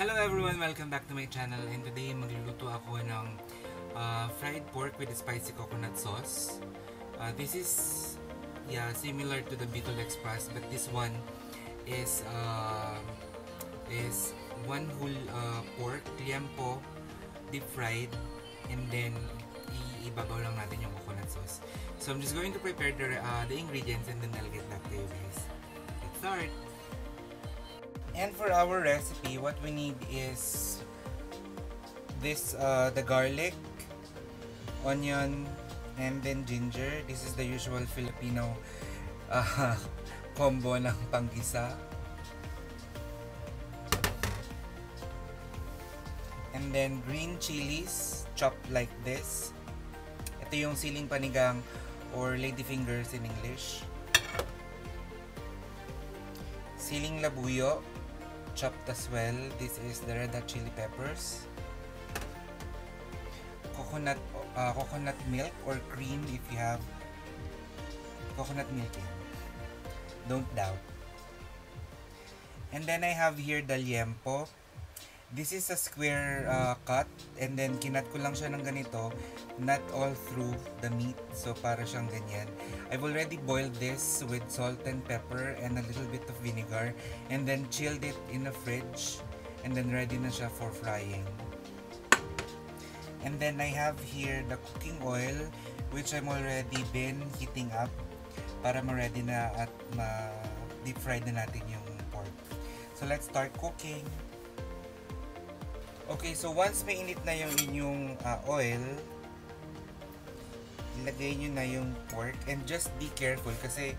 Hello everyone! Welcome back to my channel and today magluluto ako ng uh, fried pork with spicy coconut sauce. Uh, this is yeah similar to the Bicol Express but this one is uh, is one whole uh, pork, liempo, deep fried and then iibabaw lang natin yung coconut sauce. So I'm just going to prepare the, uh, the ingredients and then I'll get back to you guys. Let's start! And for our recipe, what we need is this, uh, the garlic, onion, and then ginger. This is the usual Filipino uh, combo ng panggisa. And then green chilies, chopped like this. Ito yung siling panigang or ladyfingers in English. Siling labuyo, chopped as well. This is the red hot chili peppers. Coconut uh, coconut milk or cream if you have coconut milk in. Don't doubt. And then I have here the liempo. This is a square uh, cut and then kinat ko lang siya ng ganito not all through the meat so para siyang ganyan. I've already boiled this with salt and pepper and a little bit of vinegar and then chilled it in the fridge and then ready na siya for frying. And then I have here the cooking oil which I'm already been heating up para ma-ready na at ma-deep fry na natin yung pork. So let's start cooking Okay, so once mainit na yung inyong uh, oil, ilagay nyo na yung pork and just be careful kasi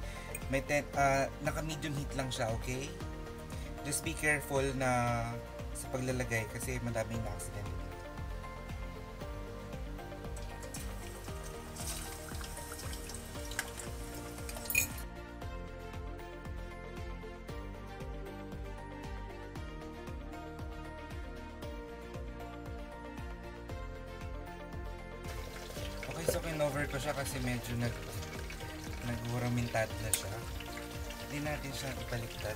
may ten, uh, naka-medium heat lang siya, okay? Just be careful na sa paglalagay kasi madaming na-accident. Kinover ko siya kasi medyo nag naghuramintad na siya. Hindi natin siya ibaliktad.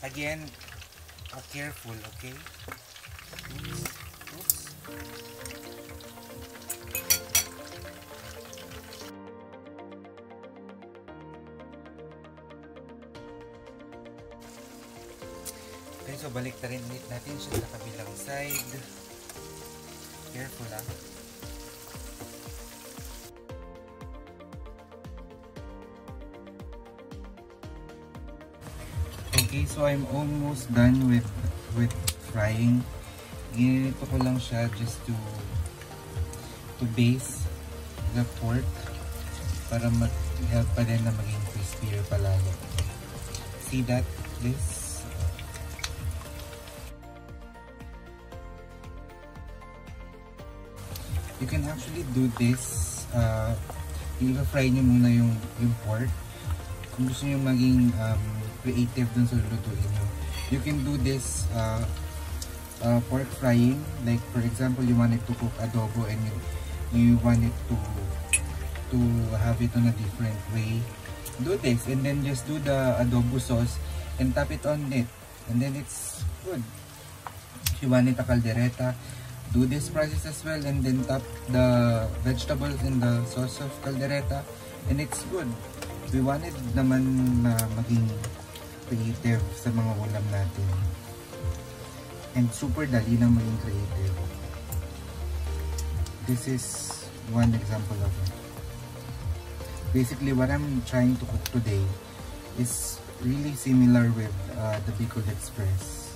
Again, uh, careful, okay? Oops. Oops. Okay, so balik na rin natin siya sa kabilang side. Careful ah. So I'm almost done with with frying. Ginito ko lang siya just to to base the pork para mag-help pa din na maging crispier palalo. See that? This you can actually do this uh, i-fry nyo muna yung, yung pork kung gusto nyo maging um, creative dun sa lulutuin nyo you can do this uh, uh, pork frying. Like for example you want it to cook adobo and you, you want it to to have it on a different way. Do this and then just do the adobo sauce and tap it on it. And then it's good. If you want it a caldereta do this process as well and then tap the vegetables in the sauce of caldereta and it's good. We wanted naman na maging creative sa mga ulam natin. And super dali na maging creative. This is one example of it. Basically what I'm trying to cook today is really similar with uh, the Bicol Express.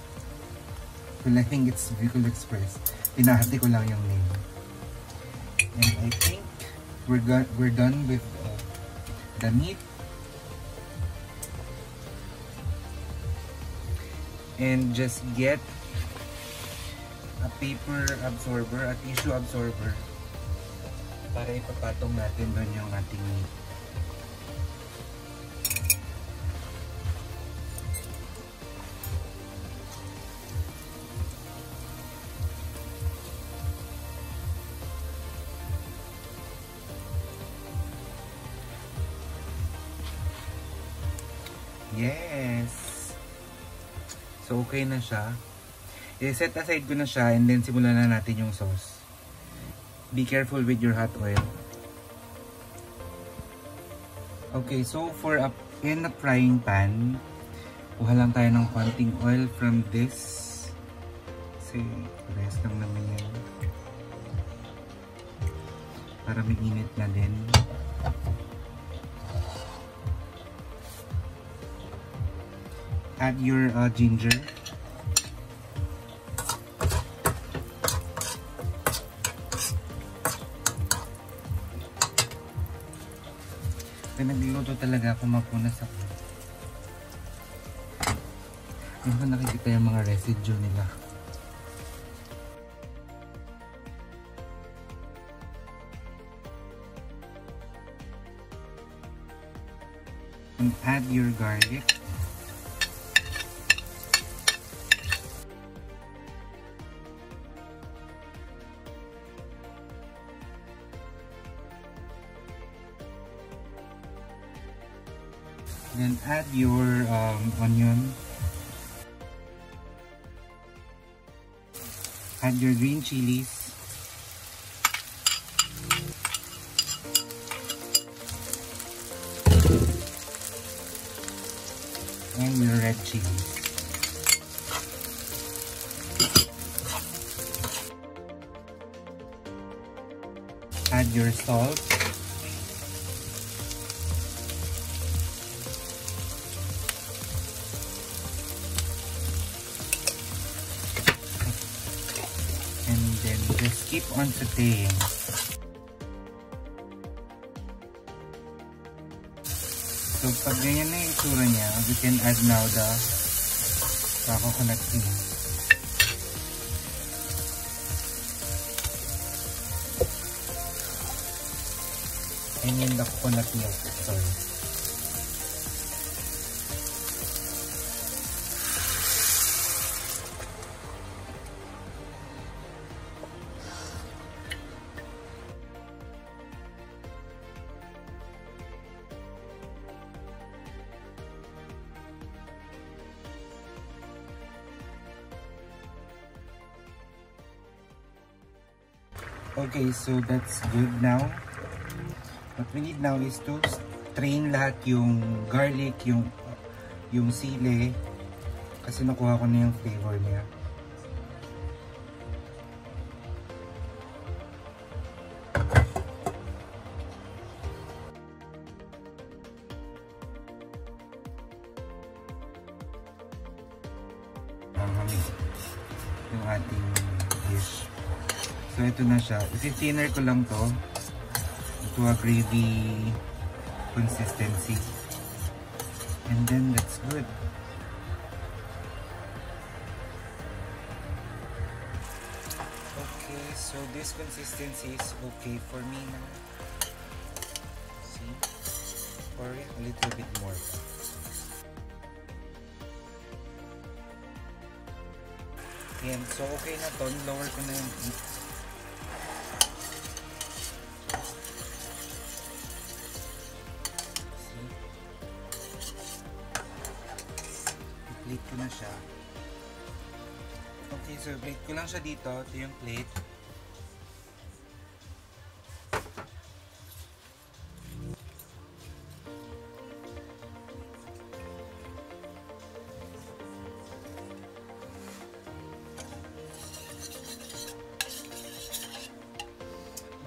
Well I think it's Bicol Express. Pinahati ko lang yung name. And I think we're, we're done with uh, the meat. And just get a paper absorber, a tissue absorber para ipapatong natin doon yung ating meat. So okay na siya. I-set aside ko na siya and then simulan na natin yung sauce. Be careful with your hot oil. Okay, so for a, in a frying pan, kuha lang tayo ng konting oil from this. Kasi, rest lang naman yan. Para may init na din. Add your uh, ginger. Pinagluluto talaga ako mapunas ako. Yung ko nakikita yung mga residue nila. And add your garlic. Add your um, onion. Add your green chilies. And your red chilies. Add your salt. Sauteing. So, pag ganyan na yung itsura niya, we can add now the coconut cream. I mean the coconut milk, sorry. Okay, so that's good now. What we need now is to strain lahat yung garlic, yung yung sili kasi nakuha ko na yung flavor niya. yung ating dish. So, ito na siya. Isi-thinner ko lang to to a gravy consistency. And then, that's good. Okay, so this consistency is okay for me now. See? Or a little bit more. Yan. So, okay na to. Lower ko na yung heat. Plate ko na siya. Okay, so plate ko lang siya dito. Ito yung plate.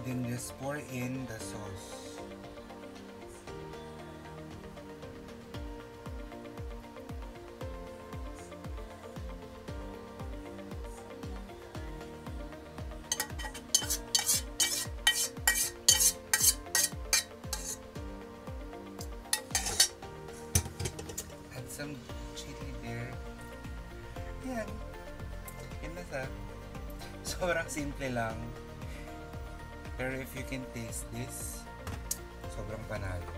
Then just pour in the sauce. Some chili there. Yan. Yan na sa. Sobrang simple lang. Pero if you can taste this, sobrang panalo.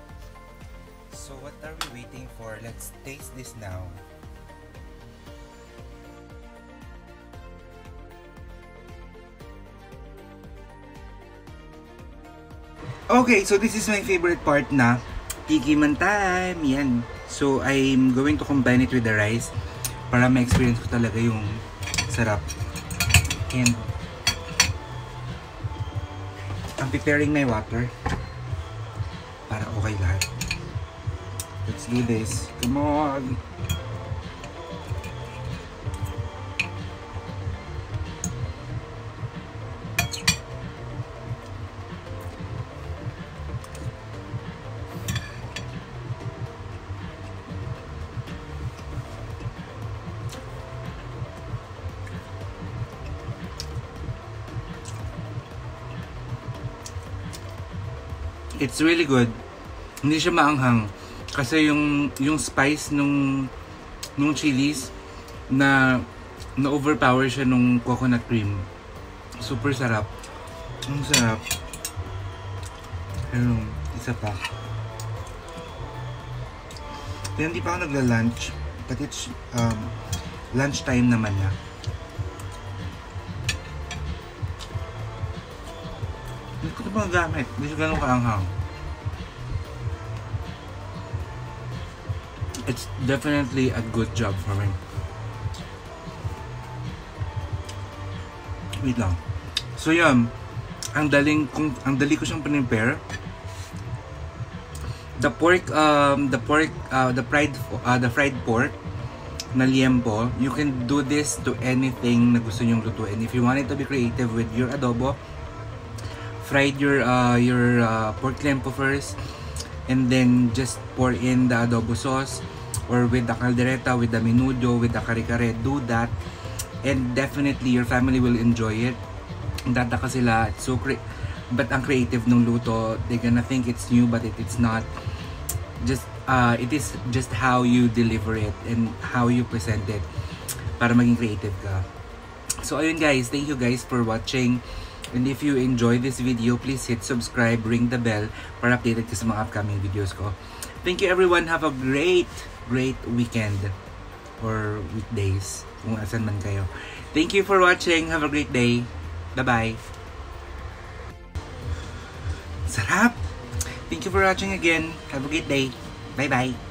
So what are we waiting for? Let's taste this now. Okay, so this is my favorite part na. Tiki man time. Yan. So, I'm going to combine it with the rice. para ma-experience ko talaga yung sarap. And I'm preparing my water para okay lahat. Let's do this. Come on! It's really good. Hindi siya maanghang. Kasi yung yung spice nung nung chilies na na overpower siya nung coconut cream. Super sarap. Ang sarap. Ayun, isa pa. Then, hindi pa ako nagla-lunch. But it's um, lunch time naman na. Hindi ko ito magagamit. Hindi siya ganun kaanghang. It's definitely a good job for me. Wait lang. So yun, ang daling kung ang dali ko siyang prepare. The pork um the pork uh, the fried uh, the fried pork na liempo, you can do this to anything na gusto nyong lutuin. If you want it to be creative with your adobo, fried your uh, your uh, pork liempo first and then just pour in the adobo sauce or with the caldereta, with the menudo, with the kare-kare, do that. And definitely, your family will enjoy it. Dadaka sila, it's so cre but ang creative ng luto, they're gonna think it's new but it, it's not. Just, uh, it is just how you deliver it and how you present it para maging creative ka. So ayun guys, thank you guys for watching. And if you enjoy this video, please hit subscribe, ring the bell para updated ka sa mga upcoming videos ko. Thank you everyone. Have a great, great weekend or weekdays kung asan man kayo. Thank you for watching. Have a great day. Bye-bye. Sarap! Thank you for watching again. Have a great day. Bye-bye.